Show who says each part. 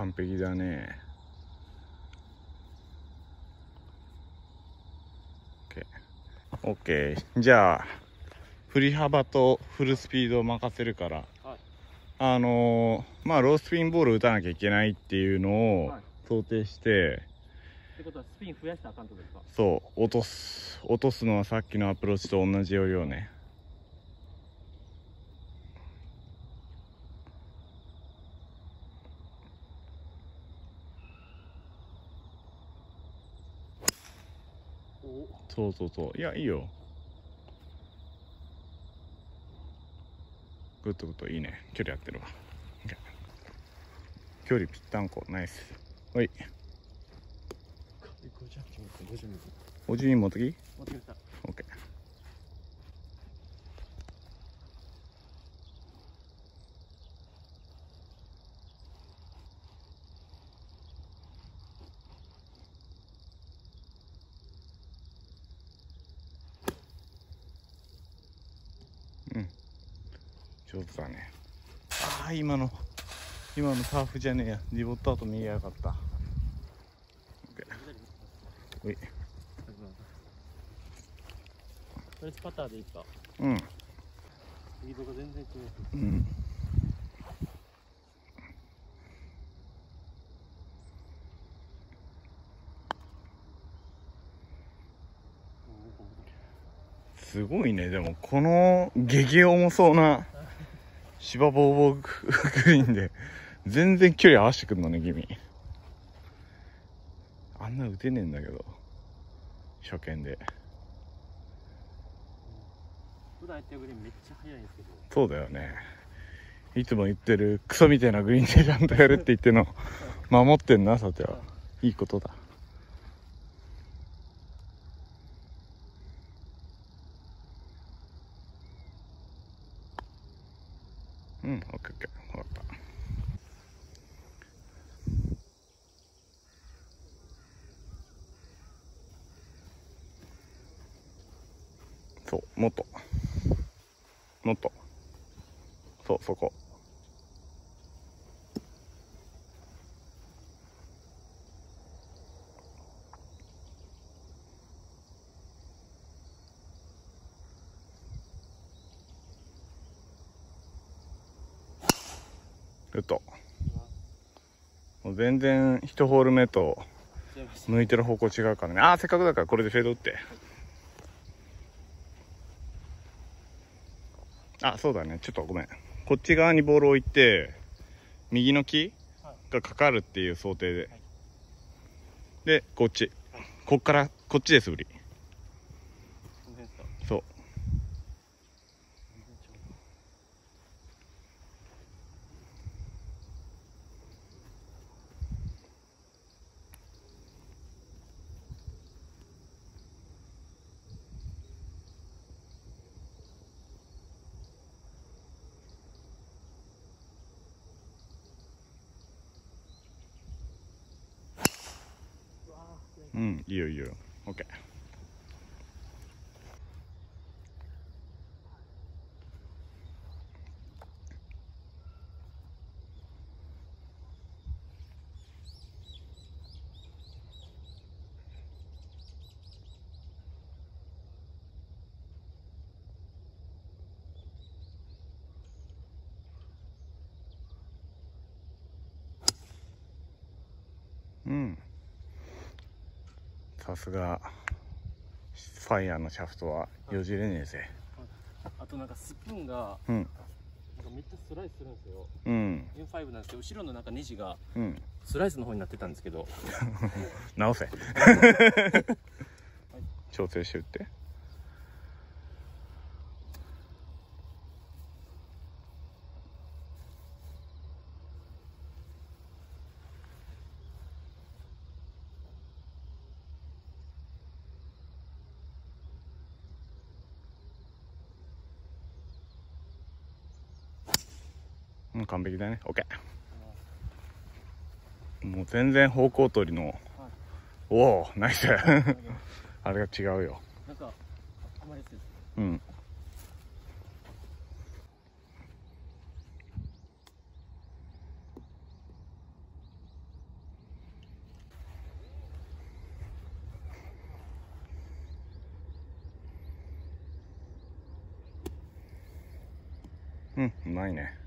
Speaker 1: 完璧だね。OK, OK じゃあ振り幅とフルスピードを任せるから、
Speaker 2: はい。
Speaker 1: あのーまあロースピンボール打たなきゃいけないっていうのを
Speaker 2: はい。
Speaker 1: 想定して、
Speaker 2: ってことはスピン増やしたらあかんとですか？
Speaker 1: そう。落とす落とすのはさっきのアプローチと同じ要領ね
Speaker 2: お
Speaker 1: そうそうそう。いやいいよ。グッドグッドいいね。距離合ってるわ。距離ぴったんこ。ナイス。はい。
Speaker 2: 50ミリ
Speaker 1: おじい持ってき？
Speaker 2: 持ってきた
Speaker 1: OK うん。上手だね。ああ今の今のターフじゃねえや。ディボットアウト見えやがった。ほい
Speaker 2: とりあえずパターでいいか？
Speaker 1: うん。
Speaker 2: スピードが全然違う。
Speaker 1: うんすごいね。でもこの激重そうな芝ボーボーグリーンで全然距離合わせてくんのね君。あんな打てねえんだけど初見で。
Speaker 2: 普段やってるグリーンめっちゃ速いんですけど。
Speaker 1: そうだよね。いつも言ってるクソみたいなグリーンでちゃんとやるって言ってんの守ってんなさては。いいことだうんオッケーオッケー分かったそうもっともっとそうそこ。グッドもう全然1ホール目と向いてる方向違うからね。ああせっかくだからこれでフェード打ってあそうだね。ちょっとごめん。こっち側にボールを置いて右の木がかかるっていう想定で、でこっち。こっからこっちで素振り
Speaker 2: 全然ですか
Speaker 1: そう
Speaker 2: 全然違ううわー
Speaker 1: うんいいよいいよ OK うんさすがファイヤーのシャフトはよじれねえぜ。
Speaker 2: あとなんかスプーンが
Speaker 1: うん。
Speaker 2: なんかめっちゃスライスするんですよ。
Speaker 1: うん。
Speaker 2: M5 なんですけど後ろのなんかネジが
Speaker 1: うん。
Speaker 2: スライスの方になってたんですけど。
Speaker 1: 直せ。調整して打ってもう完璧だね。OK もう全然方向取りの、はい、おおナイス。あれが違うよ。
Speaker 2: なんかです
Speaker 1: うん。うんうまいね。